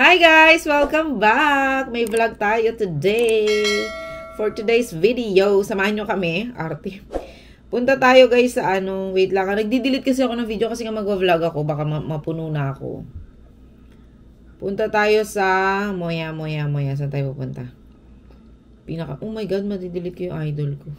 Hi guys! Welcome back! May vlog tayo today. For today's video, samahan nyo kami. Arte. Punta tayo guys sa ano, wait lang. Nagdi-delete kasi ako ng video kasi nga mag-vlog ako. Baka ma mapuno na ako. Punta tayo sa Moya, Moya, Moya. Saan tayo pupunta? Pinaka, oh my god, madidelete ko yung idol ko.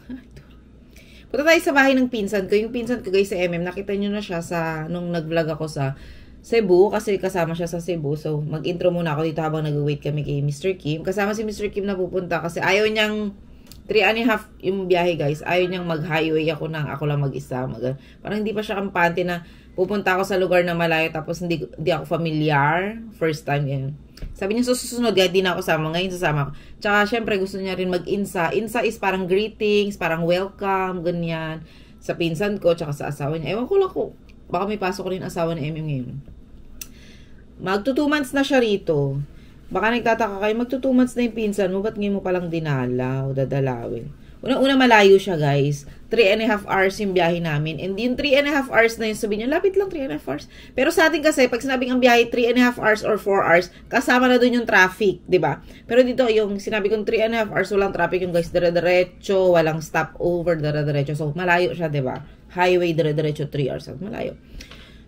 Punta tayo sa bahay ng pinsan ko. Yung pinsan ko guys sa MM, nakita nyo na siya sa, nung nag-vlog ako sa Cebu kasi kasama siya sa Cebu. So, mag-intro muna ako dito habang nag-wait kami kay Mr. Kim. Kasama si Mr. Kim na pupunta kasi ayaw niyang 3 and a half yung biyahe guys. Ayaw niyang mag-highway ako nang ako lang mag-isa. Mag parang hindi pa siya kampante na pupunta ako sa lugar na malayo tapos hindi, hindi ako familiar. First time yan. Sabi niya susunod guys, di ako sama. Ngayon sasama ako. Tsaka syempre gusto niya rin mag-insa. Insa is parang greetings, parang welcome, ganyan. Sa pinsan ko, tsaka sa asawa niya. Ewan ko lang ko. Baka may pasok rin asawa ni MM ngayon. Magto 2 months na siya rito. Baka nagtataka kayo, magto 2 months na yung pinsan mo, ba't ngayon mo palang dinalaw, dadalawin? Una-una malayo siya guys. 3 and a half hours yung biyahe namin. And yung 3 and a half hours na yun, sabihin niyo, lapit lang 3 and a half hours. Pero sa atin kasi, pag sinabing ang biyahe 3 and a half hours or 4 hours, kasama na doon yung traffic, di ba? Pero dito, yung sinabi kong 3 and a half hours, walang traffic yung guys, dire-diretso, walang stopover, dire-diretso. So, malayo siya, di ba? Highway, dire-diretso, 3 hours. Malayo.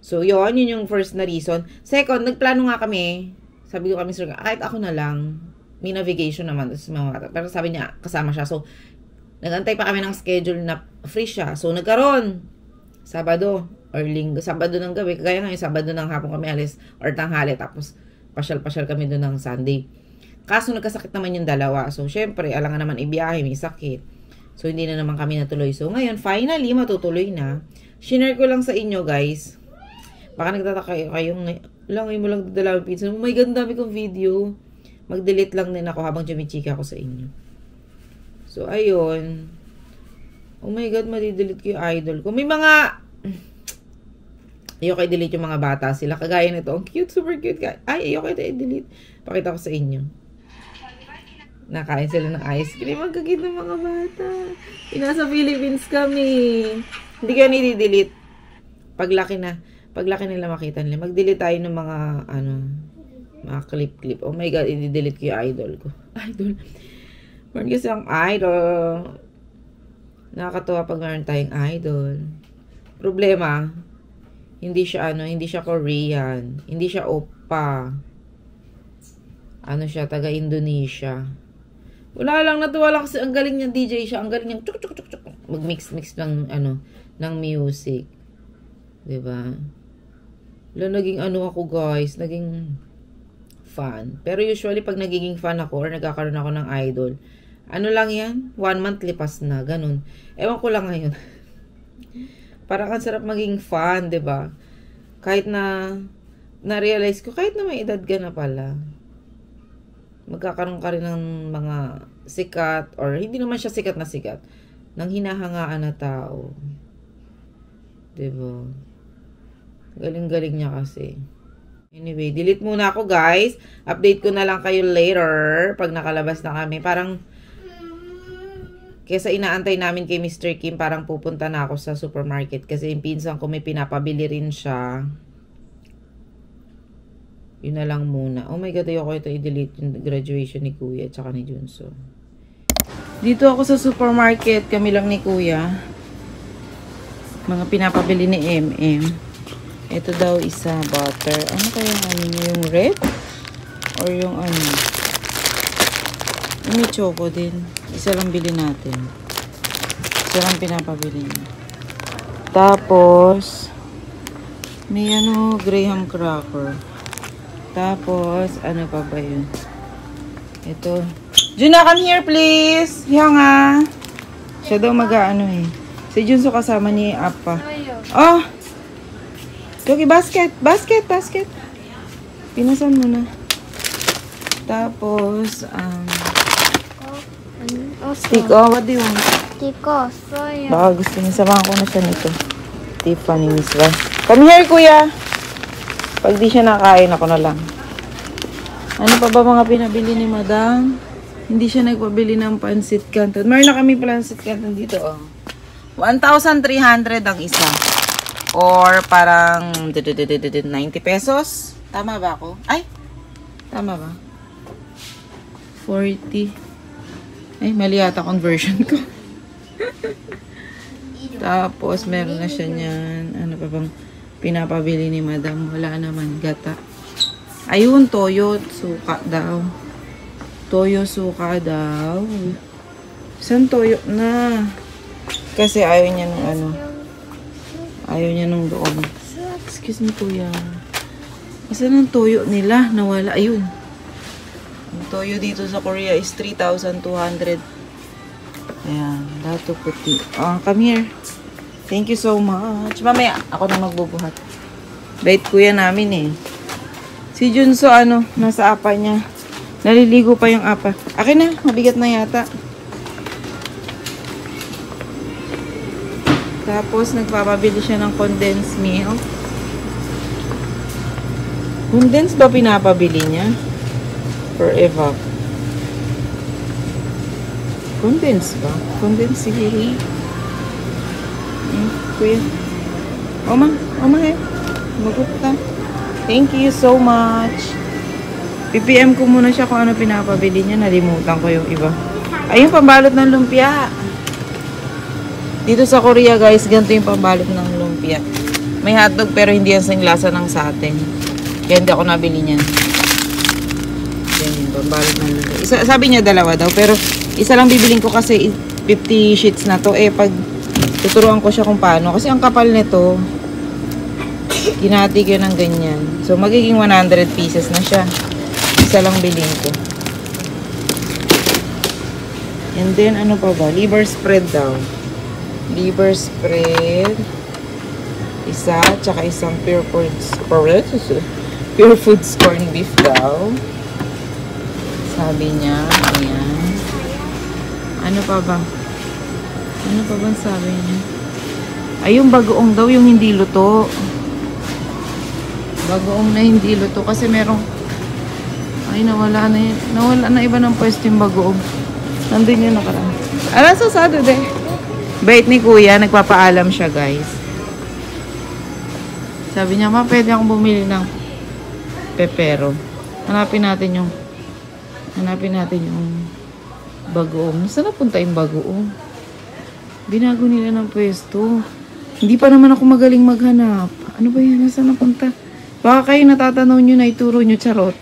So, yun, yun yung first na reason. Second, nagplano nga kami. Sabi ko kami, sir, kahit ako na lang, may navigation naman. Pero sabi niya, kasama siya. So, nagantay pa kami ng schedule na free siya. So, nagkaroon. Sabado or linggo. Sabado ng gabi. Kaya nga yung Sabado ng hapon kami alis or tanghali. Tapos, pasyal-pasyal kami doon ng Sunday. Kaso, nagkasakit naman yung dalawa. So, syempre, alangan naman ibiyahe, may sakit. So, hindi na naman kami natuloy. So, ngayon, finally, matutuloy na. Shinare ko lang sa inyo, guys Baka nagtataka kayo, kayong, lang mo lang dadala yung pizza. Oh my God, dami kong video. Mag-delete lang din ako habang chumichika ako sa inyo. So, ayun. Oh my God, madidelete ko yung idol ko. May mga... Ayoko i-delete yung mga bata sila. Kagaya nito. Ang cute, super cute. Ay, ayoko ito i-delete. Pakita ko sa inyo. Nakain sila ng ice cream. Ang kagit ng mga bata. Inasa Philippines kami. Hindi ka ni-delete. Paglaki na paglaki nila makita nila, mag-delete tayo ng mga, ano, mga clip-clip. Oh my God, i-delete ko yung idol ko. Idol. Meron kasi ang idol. Nakakatuwa pag meron tayong idol. Problema, hindi siya, ano, hindi siya Korean. Hindi siya Oppa. Ano siya, taga-Indonesia. Wala lang, natuwa lang kasi ang galing niya DJ siya. Ang galing niya, chuk chuk chuk chuk. Mag-mix-mix ng, ano, ng music. 'di ba? Naging ano ako guys, naging fan. Pero usually pag nagiging fan ako or nagkakaroon ako ng idol, ano lang yan? One month lipas na, ganun. Ewan ko lang ngayon. Parang ang sarap maging fan, ba diba? Kahit na, na-realize ko, kahit na may edad ka na pala, magkakaroon ka rin ng mga sikat, or hindi naman siya sikat na sikat, ng hinahangaan na tao. Diba? Galing-galing niya kasi. Anyway, delete muna ako guys. Update ko na lang kayo later pag nakalabas na kami. Parang kesa inaantay namin kay Mr. Kim, parang pupunta na ako sa supermarket kasi yung pinsan ko may pinapabili rin siya. Yun na lang muna. Oh my God, ayoko ito i-delete yung graduation ni Kuya at ni Junso. Dito ako sa supermarket, kami lang ni Kuya. Mga pinapabili ni MM. Ito daw isa butter. Ano kaya ano niyo yung red? Or yung ano? May choco din. Isa lang bili natin. Isa lang pinapabili niya. Tapos, may ano, graham cracker. Tapos, ano pa ba yun? Ito. Juna, come here please. Yan nga. Siya daw mag-ano eh. Si Junso kasama ni Appa. Oh! Okay, basket. Basket, basket. Pinasan mo na. Tapos, um, stick. Oh, what do you want? Tiko, soya. Baka gusto niya. Samahan ko na siya nito. Tiffany Miss Van. Come here, kuya. Pag di siya nakain, ako na lang. Ano pa ba mga pinabili ni madam? Hindi siya nagpabili ng pansit canton. Meron na kami pansit canton dito, oh. 1,300 ang isa. Or parang 90 pesos. Tama ba ako? Ay, Tama ba? 40. Ay, mali yata conversion ko. Tapos, meron na siya niyan. Ano pa bang pinapabili ni madam? Wala naman. Gata. Ayun, toyo. Suka daw. Toyo, suka daw. San toyo na? Kasi ayaw niya nung ano. Ayaw niya nung doon. Excuse me, kuya. Asan ang toyo nila? Nawala. Ayun. Ang toyo dito sa Korea is 3,200. Ayan. Dato puti. Ah, come here. Thank you so much. Mamaya, ako na magbubuhat. Bait kuya namin eh. Si Junso, ano, nasa apa niya. Naliligo pa yung apa. Akin na, mabigat na yata. Tapos, nagpapabili siya ng condensed milk. Condensed ba pinapabili niya? Forever. Condensed ba? Condensed siguro. Hmm, kuya. Oma, oma eh. Magupta. Thank you so much. PPM ko muna siya kung ano pinapabili niya. Nalimutan ko yung iba. Ayun, pambalot ng lumpia. Dito sa Korea, guys, ganito yung pambalot ng lumpia. May hotdog pero hindi yan sing lasa ng sa atin. Kaya hindi ako nabili niyan. Yan yung pambalot ng lumpia. Isa, sabi niya dalawa daw, pero isa lang bibiling ko kasi 50 sheets na to. Eh, pag tuturuan ko siya kung paano. Kasi ang kapal nito, kinati ko ng ganyan. So, magiging 100 pieces na siya. Isa lang biling ko. And then, ano pa ba? Liver spread daw. Liver spread. Isa, tsaka isang pure foods. Pure foods corned beef daw. Sabi niya, ayan. Ano pa ba? Ano pa ba sabi niya? Ay, yung bagoong daw, yung hindi luto. Bagoong na hindi luto. Kasi merong... Ay, nawala na yun. Nawala na iba ng pwesto yung bagoong. Nandun yun nakaraan. Alam sa Saturday. Bait ni kuya, nagpapaalam siya guys. Sabi niya, ma, pwede akong bumili ng pepero. Hanapin natin yung hanapin natin yung bagoong. Saan napunta yung bagoong? Binago nila ng pwesto. Hindi pa naman ako magaling maghanap. Ano ba yan? Saan napunta? Baka kayo natatanaw nyo na ituro nyo charot.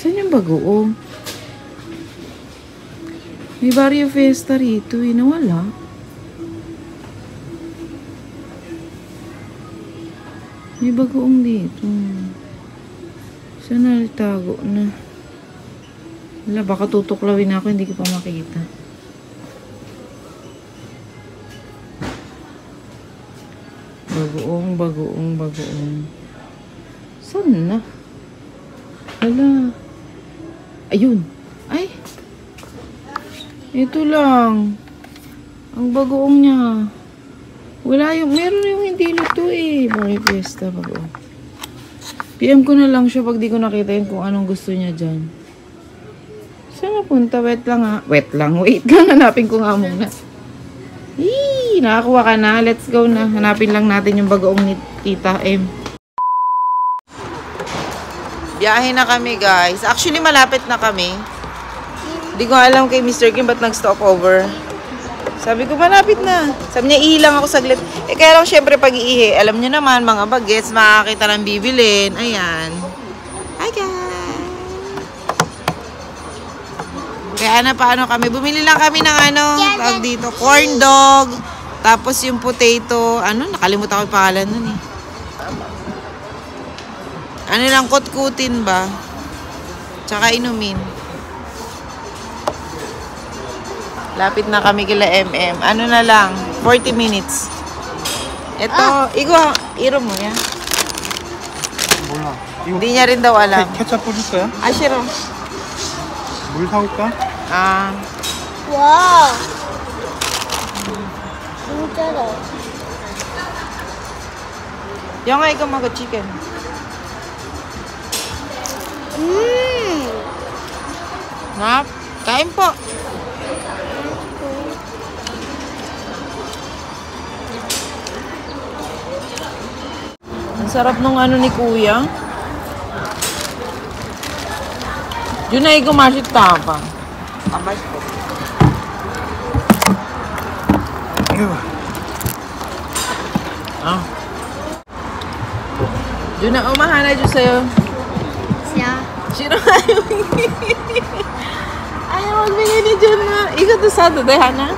Saan yung bagoong? May Barrio Fiesta rito eh. Nawala. May bagoong dito. Saan nalitago na? Wala, baka tutuklawin ako. Hindi ko pa makita. Bagoong, bagoong, bagoong. Saan na? Hala. Ayun. Ay. Ito lang. Ang bagoong niya. Wala yung, meron yung hindi luto eh. Barry Fiesta bagoong. PM ko na lang siya pag di ko nakita yun kung anong gusto niya dyan. Saan napunta? Wet lang ha. Wet lang. Wait lang. Hanapin ko nga muna. Yee! Nakakuha ka na. Let's go na. Hanapin lang natin yung bagoong ni Tita M. Biyahe na kami, guys. Actually, malapit na kami. Hindi ko alam kay Mr. Kim ba't nag-stop over. Sabi ko, malapit na. Sabi niya, ihi lang ako saglit. Eh, kaya lang, syempre, pag iihi, alam niyo naman, mga bagets, makakita ng bibilin. Ayan. Hi, guys. Kaya na, paano kami? Bumili lang kami ng ano, tawag dito, corn dog. Tapos yung potato, ano, nakalimutan ko yung pangalan nun eh. Ano lang, kutkutin ba? Tsaka inumin. Lapit na kami kila MM. Ano na lang, 40 minutes. Ito, igo, iro mo yan. 몰라. Hindi niya rin daw alam. 케찹 뿌릴 거야? Ah, siro. 물 사올까? Ah, 와. 진짜다. yung nga ikaw mag-chicken. 음. Nap, kain po. Sarap nung ano ni kuya. Yun na igumasit tapa. Amas ko. Ah. Yun na umahana dyan sa'yo. siya. Sino ayaw Ayaw magbigay ni John na. Ikaw to sa to, Hana.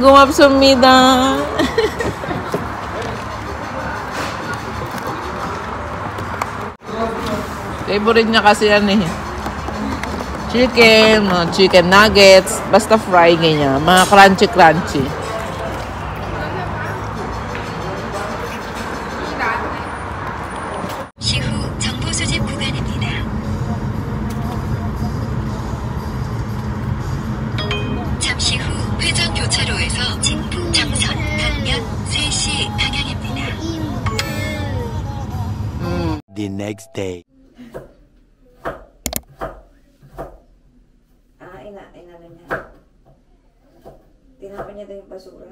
Gumapsumida. Favorite niya kasi yan eh. Chicken, chicken nuggets, basta fry ganyan. Mga crunchy-crunchy. Tinapon niya daw yung basura.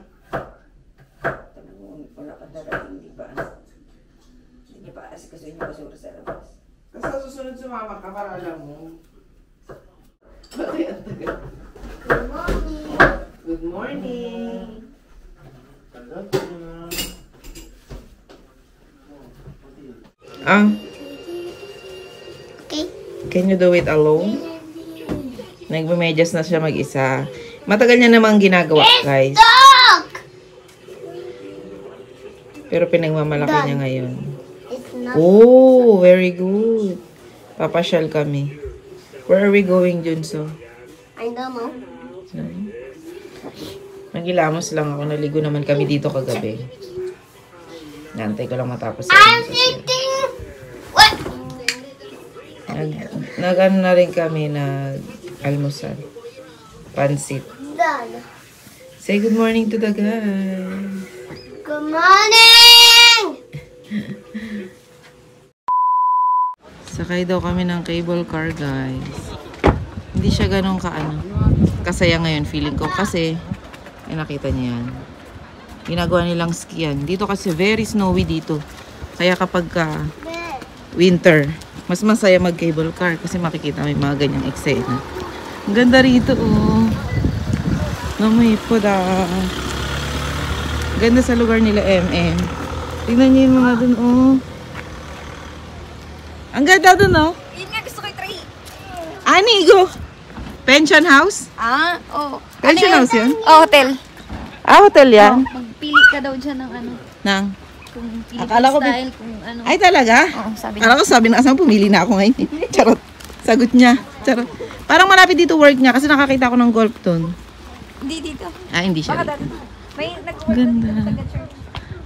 Sabi mo, wala pa darating, di ba? Hindi niya pa asikasuin yung basura sa labas. Kasi sa susunod sumama ka para alam mo. Bakit ang tagal? Good morning. Good morning! Ah, Okay. can you do it alone? Nagmamedyas na siya mag-isa. Matagal niya namang ginagawa, guys. Pero pinagmamalaki niya ngayon. Oh, very good. Papasyal kami. Where are we going, Junso? I don't know. Nagilamos lang ako. Naligo naman kami dito kagabi. Nantay ko lang matapos. I'm sitting. What? Nag, nag ano na rin kami na almusal. Pansit. Say good morning to the guys. Good morning! Sakay daw kami ng cable car, guys. Hindi siya ganun ka ano. Kasaya ngayon feeling ko kasi ay nakita niya yan. Ginagawa nilang skian. Dito kasi very snowy dito. Kaya kapag ka winter, mas masaya mag cable car kasi makikita may mga ganyang eksena. Ganda rito, oh. Namoy po da. Ganda sa lugar nila, MM. Tingnan niyo yung mga dun, oh. Ang ganda dun, oh. Yun nga gusto ko i-try. Anigo! Pension house? Ah, oo. Pension house yun? Oh, hotel. Ah, hotel yan? Magpili ka daw dyan ng ano, Nang. kung Akala ko- style, kung ano. Ay, talaga? Oo, sabi niya. Akala ko sabi ng asang pumili na ako ngayon. Charot. Sagot niya. Charot. Parang malapit dito work niya kasi nakakita ko ng golf doon. Hindi dito. Ah, hindi siya. Baka dati. May nag-work Ganda. doon sa taga-church.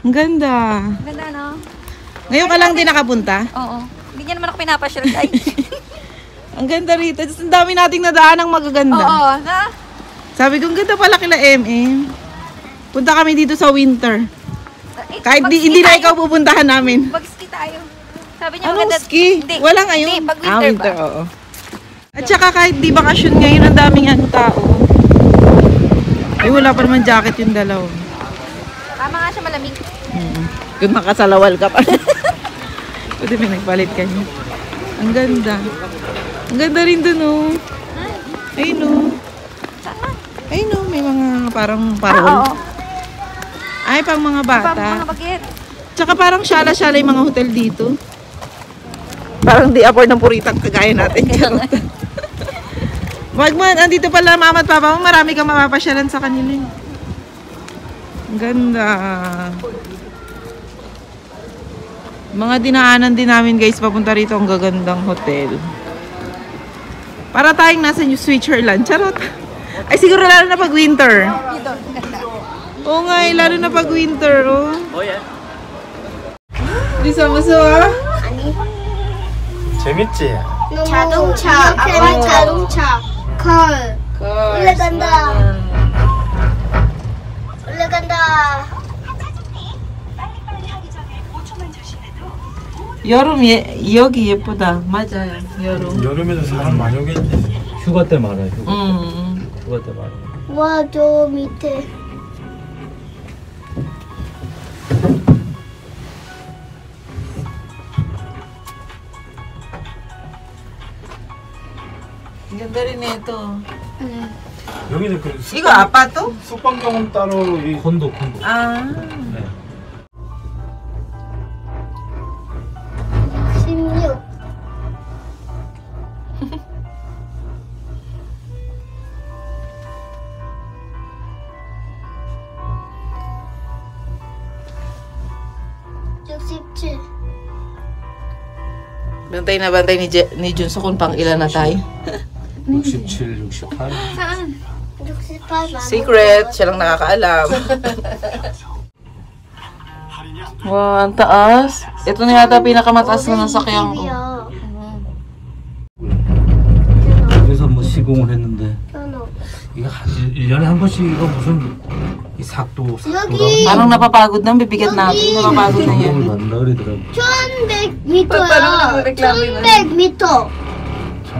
Ang ganda. Ganda, no? Ngayon ka lang din nakapunta? Oo. Hindi niya naman ako pinapasyal, guys. Ang ganda rito. Tapos ang dami nating nadaan ng magaganda. Oo, na? Sabi ko, ang ganda pala kila MM. Punta kami dito sa winter. Eh, Kahit di, hindi na ikaw pupuntahan namin. Mag-ski tayo. Sabi niya Anong maganda. ski? Hindi. Walang ayun. Hindi, pag winter, ah, winter, ba? oo. At saka kahit di bakasyon ngayon, ang daming ano tao. Ay, wala pa naman jacket yung dalaw. Tama nga siya malamig. Mm Kung nakasalawal ka pa. Pwede may nagpalit ka niya. Ang ganda. Ang ganda rin dun, oh. Ayun, oh. Ayun, oh. May mga parang Ah, parol. oo. Ay, pang mga bata. mga baget. Tsaka parang syala-syala yung mga hotel dito. Parang di afford ng puritang kagaya natin. Charot. Wag man, andito pala mama at papa mo, marami kang mapapasyalan sa kanila. eh. Ang ganda. Mga dinaanan din namin guys, papunta rito ang gagandang hotel. Para tayong nasa New Switzerland. Charot. Ay siguro lalo na pag winter. Yun doon, ganda. Oo nga, eh, lalo na pag winter, oh. Oh, yeah. Di sama-sama. 재밌지? 자동차. 아빠 자동차. 컬. 올라간다. 올라간다. 여름 예, 여기 예쁘다. 맞아요. 여름. 여름에도 사람 많이 오겠지. 휴가 때 말아요. 휴가, 음. 휴가 때 말아요. 와, 저 밑에. Ganda rin ito. 여기는 그 이거 아파트? 숙박용은 따로 이 콘도 콘도. 아. 네. 16. 육십칠. Bantay na bantay ni, Je- ni Junso kung pang ilan na tayo. 67, 68. Saan? 육십팔 만. Secret, siya lang nakakaalam. wow, ang taas. Ito na yata pinakamataas na nasakyan ko. 여기서 뭐 시공을 했는데 현호. 이거 한 1년에 한 번씩 이거 무슨 이 삭도 삭도라고 여기 Parang napapagod na, bibigat natin. Napapagod na yan. 시공을 만나 그러더라고. 1100m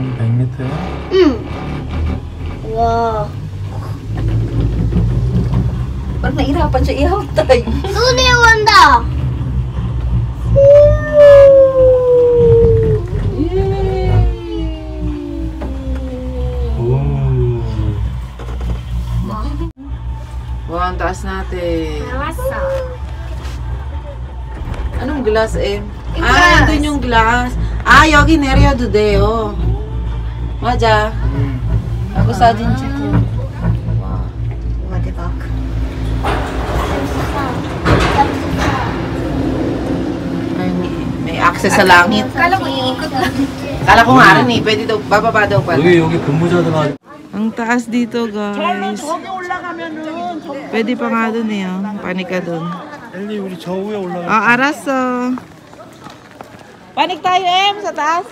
야. 1100m. 1100m야? 응. 와. Parang nahirapan siya ihawak tayo. 눈이 온다. 오. Wow, ang taas natin. 나왔어. Anong glass eh? Yung ah, glass. andun yung glass. Ah, 여기 내 려도 돼요. 맞아. Ako sa din siya. What the fuck? May, may access sa langit. Kala ko iikot lang. Kala ko nga rin eh. Pwede daw, bababa daw pala. 여기 여기 근무자들 아 Ang taas dito, guys. Pwede pa nga dun eh, oh. Panik ka dun. 엘리 우리 저 위에 올라가. Ah, araso. Panik tayo, Em, sa taas.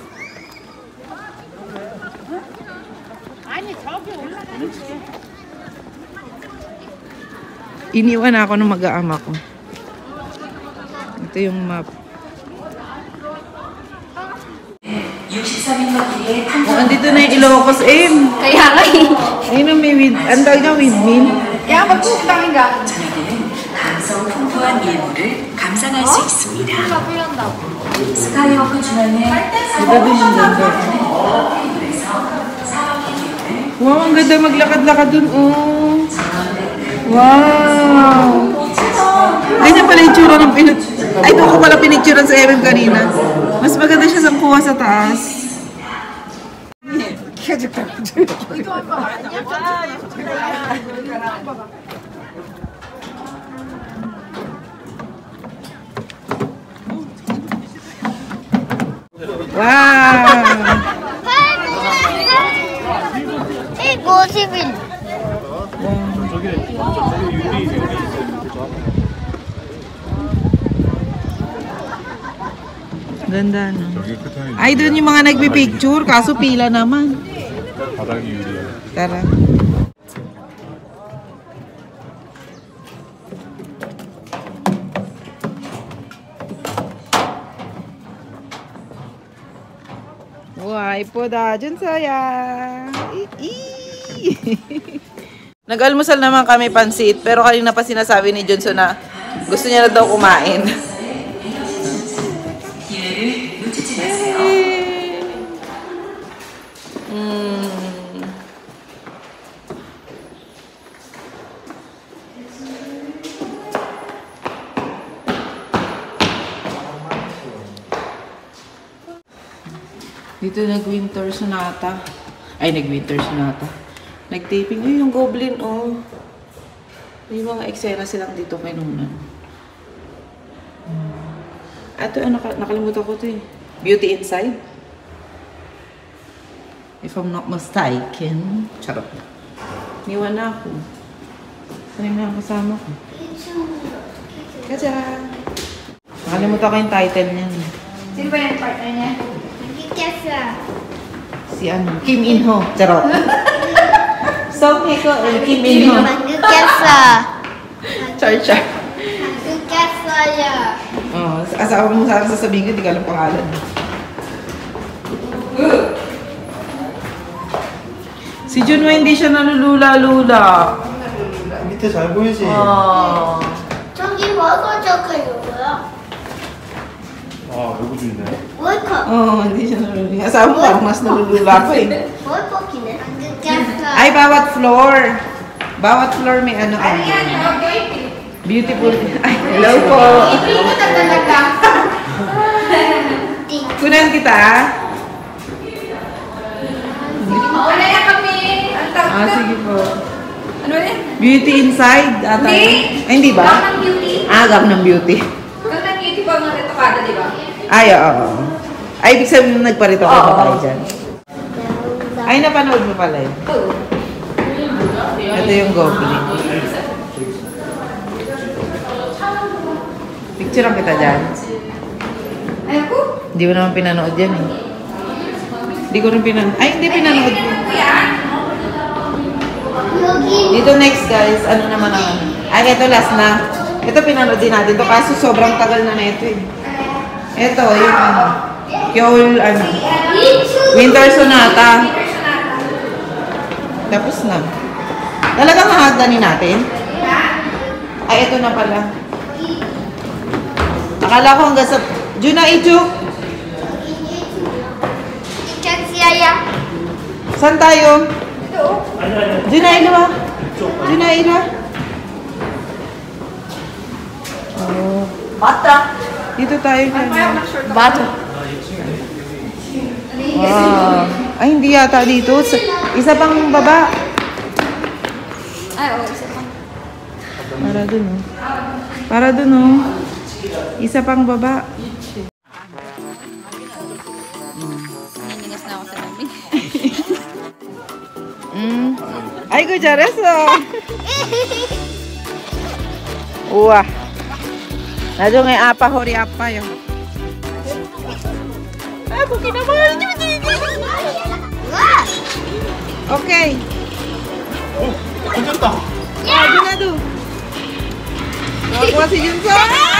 Iniwan ako ng mag-aama ko. Ito yung map. Oh, andito na yung Ilocos, Em. Kaya nga eh. Ayun ang may wind. Ang tawag niya windmill. Kaya mag-cook kami ka. 감성 풍부한 예물을 감상할 수 있습니다. 스카이워크 중앙에 Grabe yung ganda. Wow, ang ganda maglakad-lakad dun, oh. Wow. Ganyan pala yung tsura ng pinut... Ay, doon ko pala pinicturean sa MM kanina. Mas maganda siya sa kuha sa taas. Wow! 이거 51. Ganda, no? Ay, doon yung mga nagpipicture, kaso pila naman. 바닥이 유리야. Tara. Why po da dyan saya? Nag-almusal naman kami pansit, pero kanina pa sinasabi ni Johnson na gusto niya na daw kumain. Mm. Dito nag-winter sonata. Ay, nag-winter sonata. Nag-taping. Ay, yung goblin, oh. May mga eksena silang dito kay Nunan. Ato, ah, naka nakalimutan ko ito eh. Beauty Inside. If I'm not mistaken. Charot. Niwan na ako. Ano yung kasama ko? Kacha! Nakalimutan ko yung title niyan. Sino ba yung partner niya? Si Kacha. Si ano? Kim Inho. Charot. Song Hye Ko and Kim In-ho. 안 이겼어. Char char. 안 이겼어요. Oh, asawa mo sana sasabihin ko, hindi ka alam pangalan. Si Junwa hindi siya nalulula-lula. 밑에 잘 보이지? Oh. 저기 뭐가 적혀 있어요? 아 외국인네. 월컵. Oh, hindi siya nalulula. Asawa mo parang mas nalulula pa eh. 월컵이네. Kaswa. Ay, bawat floor. Bawat floor may ano. ano. Okay. Beautiful. Ay, hello po. Na talaga. Kunan kita. ah. Mauna na kami. Ang tawag Ah, sige po. Ano yun? Beauty inside. Ata. Hindi. Ay, hindi ba? ng beauty. Ah, gam ng beauty. Gang ng beauty ba ng retokada, di ba? Ay, oo. Ay, ibig sabihin nagparito ka pa tayo dyan. Ay, napanood mo pala yun. Oo. Ito yung goblin. Picture kita dyan. Ayun ko. Hindi mo naman pinanood yan eh. Hindi ko rin pinanood. Ay, hindi pinanood. Dito next guys, ano naman ang ano. Ay, ito last na. Ito pinanood din natin to kaso sobrang tagal na na ito eh. Ito, yung ano. Kyol, ano. Winter Sonata. Tapos na. Talagang hahagdanin natin? Ay, ito na pala. Akala ko hanggang sa... Juna, Ichuk! Kasya. Saan tayo? Ito. Juna, ah. Juna, ah. Oh. Bata. Dito tayo. Bato. Wow. Ay, hindi yata dito. Sa- Isa pang baba. Ay, oo. Isa pa. Para dun, oh. Para dun, oh. Isa pang baba. Nanigas na ako sa namin. Mm. Ay, kucharas, oh. Wah. Nadyo ngay apa, hori apa, yo. Ah, bukin naman. Okay. Oh, lanjut toh. Ya. Nah, tuh. Nah, si Junson.